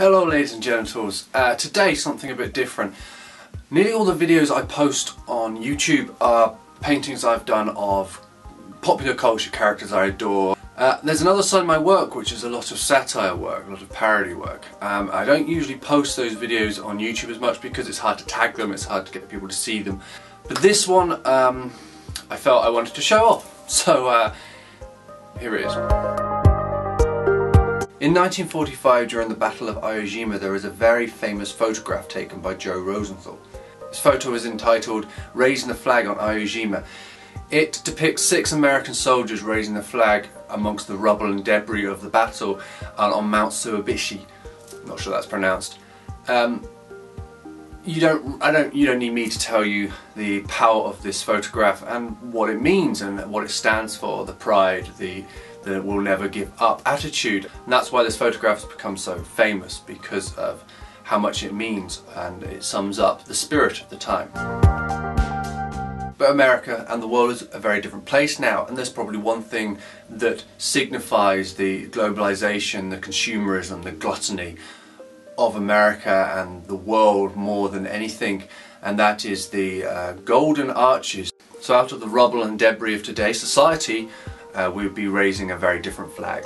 Hello ladies and genitals. Uh, today something a bit different. Nearly all the videos I post on YouTube are paintings I've done of popular culture characters I adore. Uh, there's another side of my work which is a lot of satire work, a lot of parody work. Um, I don't usually post those videos on YouTube as much because it's hard to tag them, it's hard to get people to see them. But this one um, I felt I wanted to show off. So uh, here it is. In 1945, during the Battle of Iwo Jima, there is a very famous photograph taken by Joe Rosenthal. This photo is entitled Raising the Flag on Iwo Jima. It depicts six American soldiers raising the flag amongst the rubble and debris of the battle on Mount Suibishi. Not sure that's pronounced. Um, you don't, I don't, you don't need me to tell you the power of this photograph and what it means and what it stands for, the pride, the, the will never give up attitude. And that's why this photograph has become so famous because of how much it means and it sums up the spirit of the time. But America and the world is a very different place now and there's probably one thing that signifies the globalization, the consumerism, the gluttony of America and the world more than anything and that is the uh, golden arches. So out of the rubble and debris of today's society uh, we would be raising a very different flag.